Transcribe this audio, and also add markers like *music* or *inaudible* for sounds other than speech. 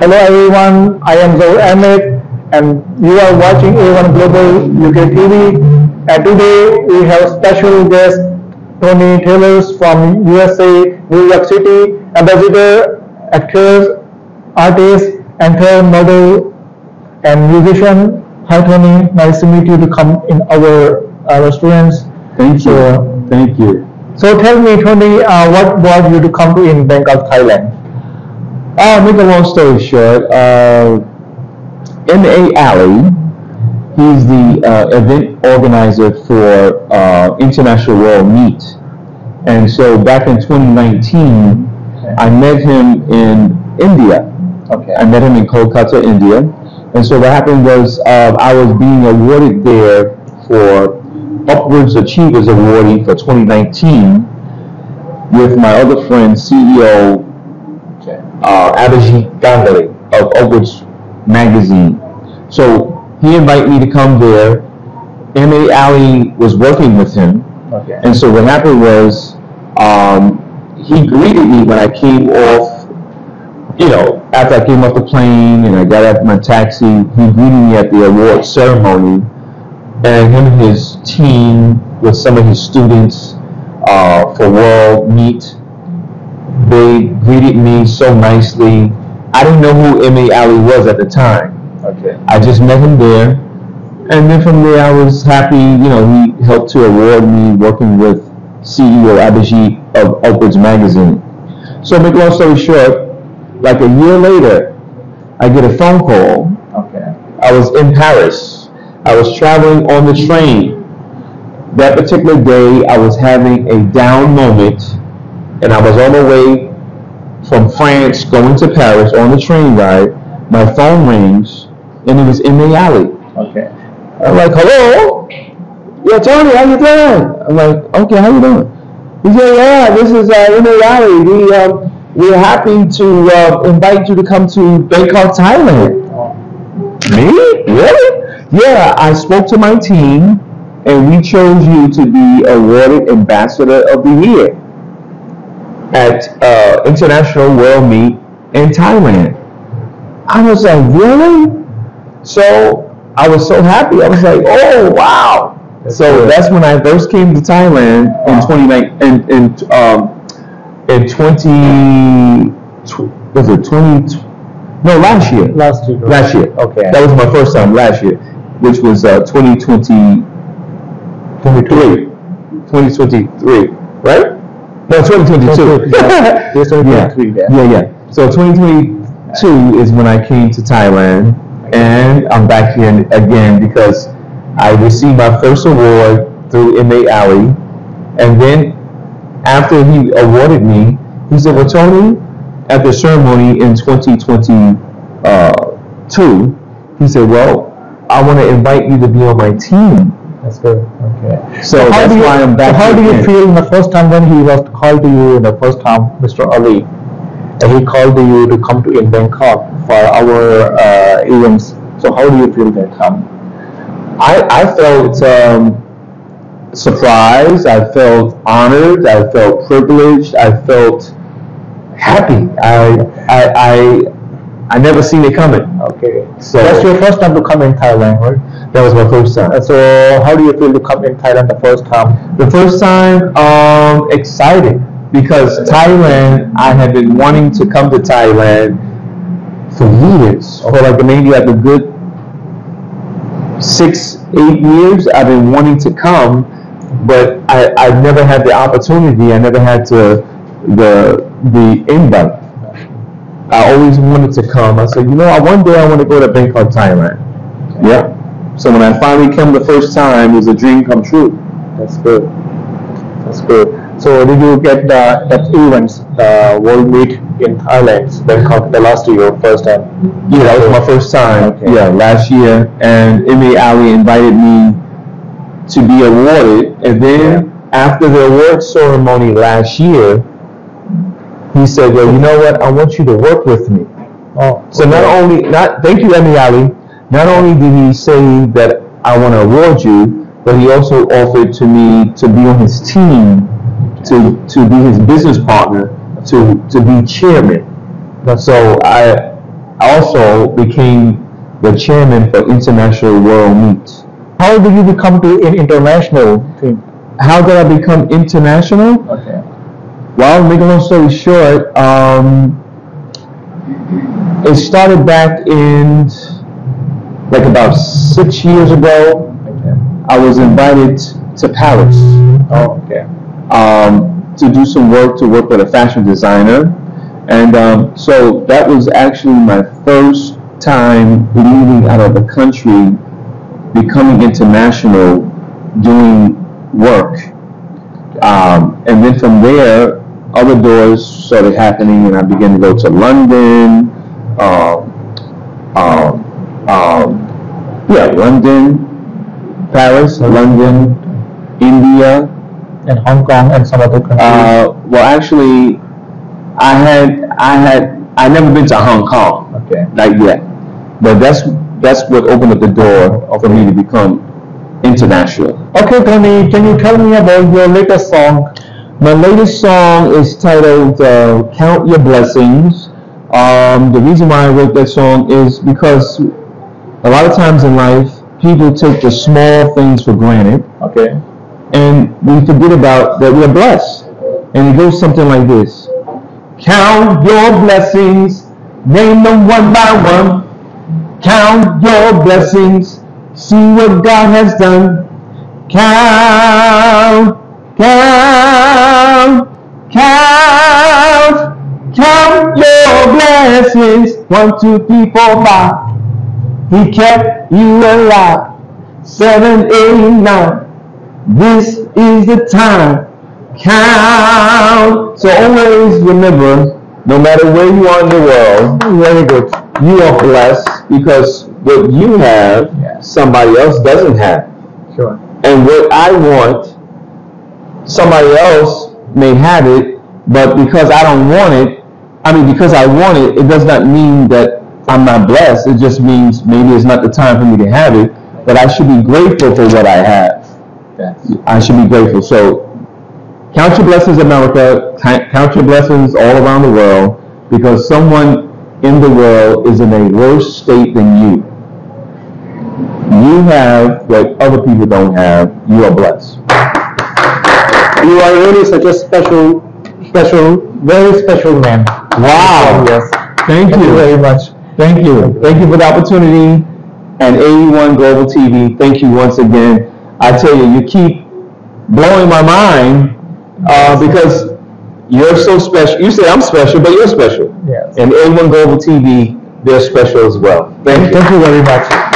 Hello everyone, I am Zoe Ahmed and you are watching A1 Global UK TV and today we have a special guest Tony Taylors from USA, New York City, ambassador, actor, artist, actor, model and musician. Hi Tony, nice to meet you to come in our uh, restaurants. Thank you. So, Thank you. so tell me Tony, uh, what brought you to come to in Bangkok, Thailand? Uh, make a long story short, uh, M.A. Ali, he's the uh, event organizer for uh, International World Meet. And so back in 2019, I met him in India. Okay. I met him in Kolkata, India. And so what happened was uh, I was being awarded there for Upwards Achievers Awardee for 2019 with my other friend, CEO uh, Abhijit Ganguly of Upwards Magazine. So he invited me to come there. M.A. Ali was working with him. Okay. And so what happened was um, he greeted me when I came off, you know, after I came off the plane and I got out of my taxi, he greeted me at the award ceremony. And him and his team with some of his students uh, for World Meet they greeted me so nicely. I didn't know who M.A. Ali was at the time. Okay. I just met him there. And then from there, I was happy. You know, he helped to award me working with CEO Abhijit of Upwards Magazine. So, make a long story short, like a year later, I get a phone call. Okay. I was in Paris. I was traveling on the train. That particular day, I was having a down moment, and I was on my way from France going to Paris on the train ride. My phone rings, and it was M.A. Ali. Okay. I'm like, hello? Yeah, Tony, how you doing? I'm like, okay, how you doing? He said, yeah, this is uh, M.A. Ali. We, um, we're happy to uh, invite you to come to Bangkok, Thailand. Me? Really? Yeah, I spoke to my team and we chose you to be awarded Ambassador of the Year at uh, International World Meet in Thailand. I was like, really? So I was so happy. I was like, oh wow. so good. that's when I first came to Thailand in Wow. 29 in in um in 20 tw- was it 20 no last year Last year. last year Okay. that was my first time last year which was uh 2020 2023 right no 2022 Yeah. *laughs* Yeah. 2023, yeah. yeah yeah so 2022 is when I came to Thailand and I'm back here again because I received my first award through M.A. Ali and then after he awarded me he said well Tony at the ceremony in 2022 he said well I want to invite you to be on my team That's good. Okay. so, how that's do you, why I'm back so how do you again. feel in the first time when he was called to you in the first time, Mr. Ali? And he called to you to come to in Bangkok for our uh, events. So how do you feel that time? I, I felt um, surprised. I felt honored. I felt privileged. I felt happy. I I I, I never seen it coming. Okay. So That's your first time to come in Thailand, right? That was my first time. So how do you feel to come in Thailand the first time? The first time, um, excited because Thailand. I have been wanting to come to Thailand for years, for like maybe like a good six, eight years. I've been wanting to come, but I, I never had the opportunity. I never had to the the invite. I always wanted to come. I said, you know, one day I want to go to Bangkok, Thailand. Yeah. So when I finally came the first time, it was a dream come true. That's good. That's good. So did you get the that events, the World Meet in Thailand, Bangkok, the last year, first time? Yeah, that was my first time. Okay. Yeah, last year, and M.A. Ali invited me to be awarded, and then after the award ceremony last year, he said, "Well, you know what? I want you to work with me." Oh, So not only, not thank you, M.A. Ali. Not only did he say that I want to award you, but he also offered to me to be on his team, to to be his business partner, to to be chairman. So I also became the chairman for International World Meet. How did you become to an international thing? How did I become international? Okay. Well, make a long story short, um, it started back in like about six years ago. Okay. I was invited to Paris Oh, okay. um, to do some work to work with a fashion designer, and um, so that was actually my first time leaving out of the country, becoming international, doing work, um, and then from there, other doors started happening, and I began to go to London, um, um, yeah, London, Paris, London, India, And Hong Kong and some other countries. uh, well, actually, I had I had I never been to Hong Kong, okay. not yet, but that's that's what opened up the door for me to become international. Okay, Tony, can you tell me about your latest song? My latest song is titled uh, "Count Your Blessings." Um, the reason why I wrote that song is because a lot of times in life, people take the small things for granted. Okay. and we forget about that we're blessed. And it goes something like this. Count your blessings, name them one by one. Count your blessings, see what God has done. Count, count, count, count your blessings. One, two, three, four, five. He kept you alive. Seven, eight, nine. This is the time. Count. So always remember, no matter where you are in the world, very good. You are blessed because what you have, Yeah. somebody else doesn't have. Sure. And what I want, somebody else may have it, but because I don't want it, I mean, because I want it, it does not mean that I'm not blessed. It just means maybe it's not the time for me to have it, but I should be grateful for what I have. Yes. I should be grateful. So, count your blessings, America. Count your blessings all around the world, because someone in the world is in a worse state than you. You have what other people don't have. You are blessed. You are really such a special, special, very special man. Wow. Yes. Thank Thank you you. very much. Thank you. Thank you for the opportunity. And A1 Global TV, thank you once again. I tell you, you keep blowing my mind uh, because you're so special. You say I'm special, but you're special. Yes. And A1 Global TV, they're special as well. Thank you. Thank you very much.